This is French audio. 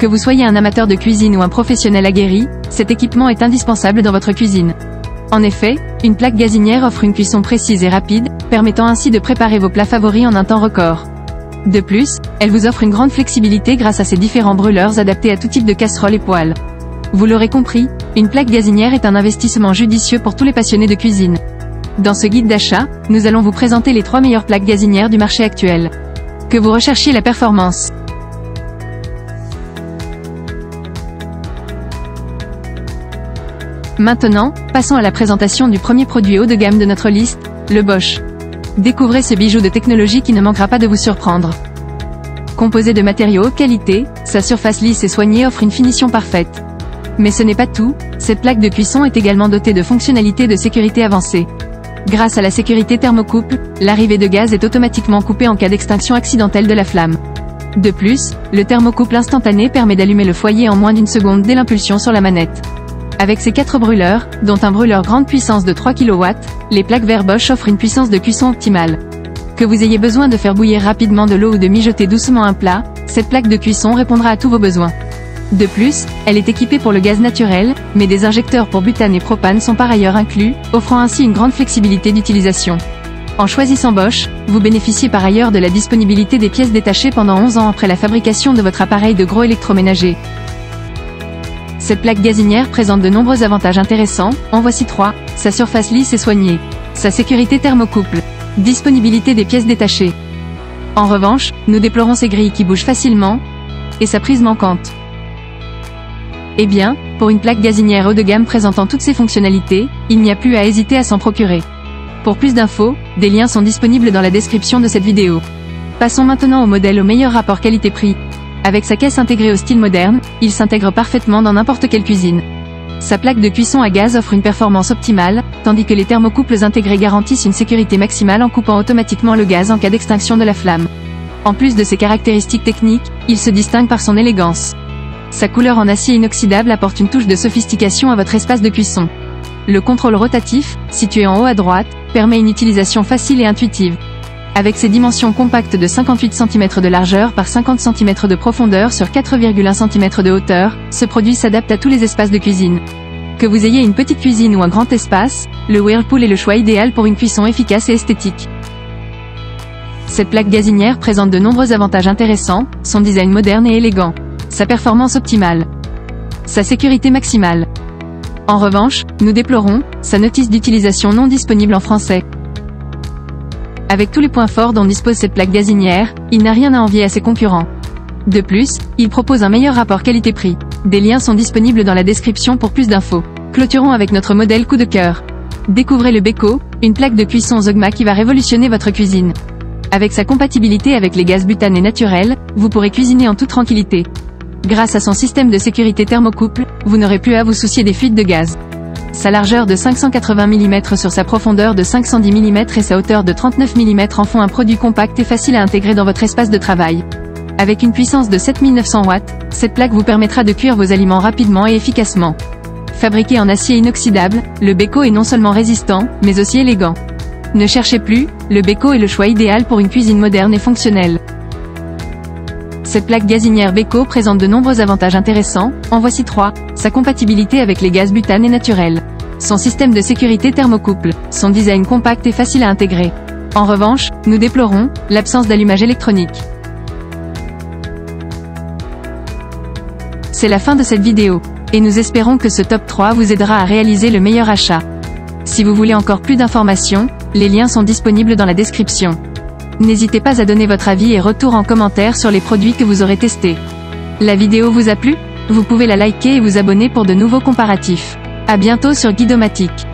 Que vous soyez un amateur de cuisine ou un professionnel aguerri, cet équipement est indispensable dans votre cuisine. En effet, une plaque gazinière offre une cuisson précise et rapide, permettant ainsi de préparer vos plats favoris en un temps record. De plus, elle vous offre une grande flexibilité grâce à ses différents brûleurs adaptés à tout type de casserole et poêle. Vous l'aurez compris, une plaque gazinière est un investissement judicieux pour tous les passionnés de cuisine. Dans ce guide d'achat, nous allons vous présenter les trois meilleures plaques gazinières du marché actuel. Que vous recherchiez la performance. Maintenant, passons à la présentation du premier produit haut de gamme de notre liste, le Bosch. Découvrez ce bijou de technologie qui ne manquera pas de vous surprendre. Composé de matériaux haute qualité, sa surface lisse et soignée offre une finition parfaite. Mais ce n'est pas tout, cette plaque de cuisson est également dotée de fonctionnalités de sécurité avancées. Grâce à la sécurité thermocouple, l'arrivée de gaz est automatiquement coupée en cas d'extinction accidentelle de la flamme. De plus, le thermocouple instantané permet d'allumer le foyer en moins d'une seconde dès l'impulsion sur la manette. Avec ses quatre brûleurs, dont un brûleur grande puissance de 3 kW, les plaques verre Bosch offrent une puissance de cuisson optimale. Que vous ayez besoin de faire bouillir rapidement de l'eau ou de mijoter doucement un plat, cette plaque de cuisson répondra à tous vos besoins. De plus, elle est équipée pour le gaz naturel, mais des injecteurs pour butane et propane sont par ailleurs inclus, offrant ainsi une grande flexibilité d'utilisation. En choisissant Bosch, vous bénéficiez par ailleurs de la disponibilité des pièces détachées pendant 11 ans après la fabrication de votre appareil de gros électroménager. Cette plaque gazinière présente de nombreux avantages intéressants, en voici trois, sa surface lisse et soignée, sa sécurité thermocouple, disponibilité des pièces détachées. En revanche, nous déplorons ses grilles qui bougent facilement, et sa prise manquante. Eh bien, pour une plaque gazinière haut de gamme présentant toutes ces fonctionnalités, il n'y a plus à hésiter à s'en procurer. Pour plus d'infos, des liens sont disponibles dans la description de cette vidéo. Passons maintenant au modèle au meilleur rapport qualité-prix, avec sa caisse intégrée au style moderne, il s'intègre parfaitement dans n'importe quelle cuisine. Sa plaque de cuisson à gaz offre une performance optimale, tandis que les thermocouples intégrés garantissent une sécurité maximale en coupant automatiquement le gaz en cas d'extinction de la flamme. En plus de ses caractéristiques techniques, il se distingue par son élégance. Sa couleur en acier inoxydable apporte une touche de sophistication à votre espace de cuisson. Le contrôle rotatif, situé en haut à droite, permet une utilisation facile et intuitive. Avec ses dimensions compactes de 58 cm de largeur par 50 cm de profondeur sur 4,1 cm de hauteur, ce produit s'adapte à tous les espaces de cuisine. Que vous ayez une petite cuisine ou un grand espace, le Whirlpool est le choix idéal pour une cuisson efficace et esthétique. Cette plaque gazinière présente de nombreux avantages intéressants, son design moderne et élégant, sa performance optimale, sa sécurité maximale. En revanche, nous déplorons, sa notice d'utilisation non disponible en français. Avec tous les points forts dont dispose cette plaque gazinière, il n'a rien à envier à ses concurrents. De plus, il propose un meilleur rapport qualité-prix. Des liens sont disponibles dans la description pour plus d'infos. Clôturons avec notre modèle coup de cœur. Découvrez le Beko, une plaque de cuisson Zogma qui va révolutionner votre cuisine. Avec sa compatibilité avec les gaz butane et naturels, vous pourrez cuisiner en toute tranquillité. Grâce à son système de sécurité thermocouple, vous n'aurez plus à vous soucier des fuites de gaz. Sa largeur de 580 mm sur sa profondeur de 510 mm et sa hauteur de 39 mm en font un produit compact et facile à intégrer dans votre espace de travail. Avec une puissance de 7900 watts, cette plaque vous permettra de cuire vos aliments rapidement et efficacement. Fabriqué en acier inoxydable, le Beko est non seulement résistant, mais aussi élégant. Ne cherchez plus, le Beko est le choix idéal pour une cuisine moderne et fonctionnelle. Cette plaque gazinière Beko présente de nombreux avantages intéressants, en voici trois. Sa compatibilité avec les gaz butane est naturelle. Son système de sécurité thermocouple, son design compact et facile à intégrer. En revanche, nous déplorons l'absence d'allumage électronique. C'est la fin de cette vidéo, et nous espérons que ce top 3 vous aidera à réaliser le meilleur achat. Si vous voulez encore plus d'informations, les liens sont disponibles dans la description. N'hésitez pas à donner votre avis et retour en commentaire sur les produits que vous aurez testés. La vidéo vous a plu? Vous pouvez la liker et vous abonner pour de nouveaux comparatifs. À bientôt sur Guidomatique.